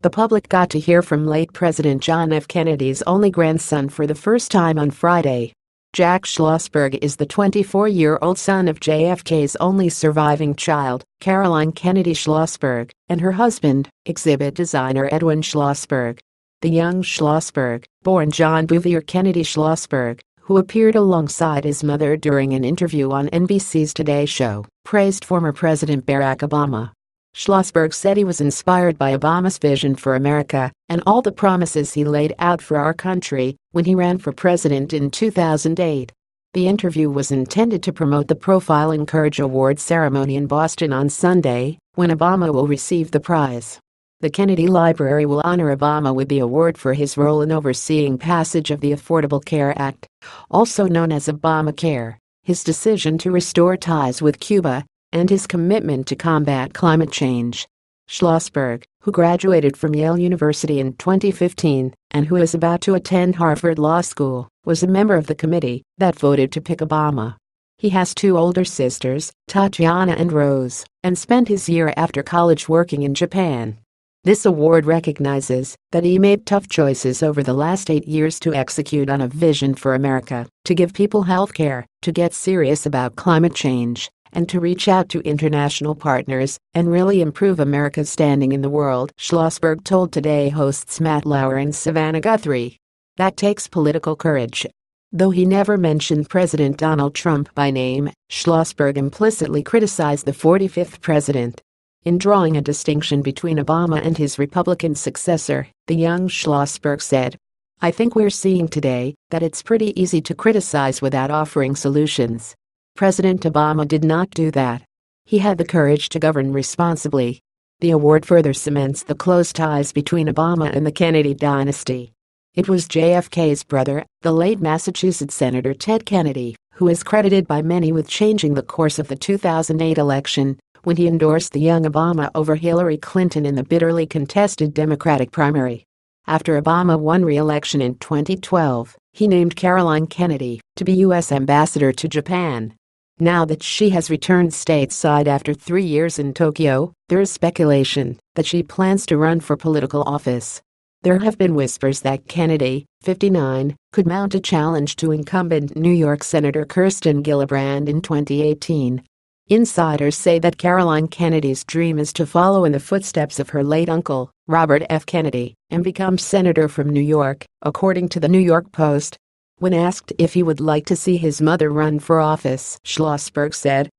The public got to hear from late President John F. Kennedy's only grandson for the first time on Friday. Jack Schlossberg is the 24-year-old son of JFK's only surviving child, Caroline Kennedy Schlossberg, and her husband, exhibit designer Edwin Schlossberg. The young Schlossberg, born John Bouvier Kennedy Schlossberg, who appeared alongside his mother during an interview on NBC's Today Show, praised former President Barack Obama. Schlossberg said he was inspired by Obama's vision for America and all the promises he laid out for our country when he ran for president in 2008. The interview was intended to promote the Profile Profiling Courage Award ceremony in Boston on Sunday, when Obama will receive the prize. The Kennedy Library will honor Obama with the award for his role in overseeing passage of the Affordable Care Act, also known as Obamacare, his decision to restore ties with Cuba, and his commitment to combat climate change. Schlossberg, who graduated from Yale University in 2015 and who is about to attend Harvard Law School, was a member of the committee that voted to pick Obama. He has two older sisters, Tatiana and Rose, and spent his year after college working in Japan. This award recognizes that he made tough choices over the last eight years to execute on a vision for America, to give people health care, to get serious about climate change, and to reach out to international partners and really improve America's standing in the world, Schlossberg told Today hosts Matt Lauer and Savannah Guthrie. That takes political courage. Though he never mentioned President Donald Trump by name, Schlossberg implicitly criticized the 45th president. In drawing a distinction between Obama and his Republican successor, the young Schlossberg said, I think we're seeing today that it's pretty easy to criticize without offering solutions. President Obama did not do that. He had the courage to govern responsibly. The award further cements the close ties between Obama and the Kennedy dynasty. It was JFK's brother, the late Massachusetts Senator Ted Kennedy, who is credited by many with changing the course of the 2008 election when he endorsed the young Obama over Hillary Clinton in the bitterly contested Democratic primary. After Obama won re-election in 2012, he named Caroline Kennedy to be U.S. Ambassador to Japan. Now that she has returned stateside after three years in Tokyo, there is speculation that she plans to run for political office. There have been whispers that Kennedy, 59, could mount a challenge to incumbent New York Senator Kirsten Gillibrand in 2018. Insiders say that Caroline Kennedy's dream is to follow in the footsteps of her late uncle, Robert F. Kennedy, and become senator from New York, according to the New York Post. When asked if he would like to see his mother run for office, Schlossberg said,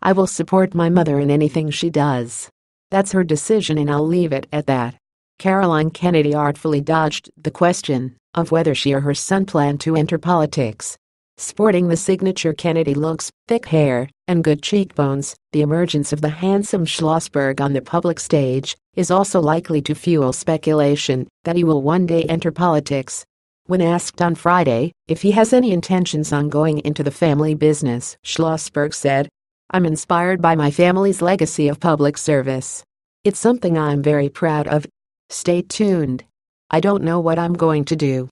I will support my mother in anything she does. That's her decision and I'll leave it at that. Caroline Kennedy artfully dodged the question of whether she or her son planned to enter politics. Sporting the signature Kennedy looks, thick hair, and good cheekbones, the emergence of the handsome Schlossberg on the public stage is also likely to fuel speculation that he will one day enter politics when asked on Friday if he has any intentions on going into the family business, Schlossberg said, I'm inspired by my family's legacy of public service. It's something I'm very proud of. Stay tuned. I don't know what I'm going to do,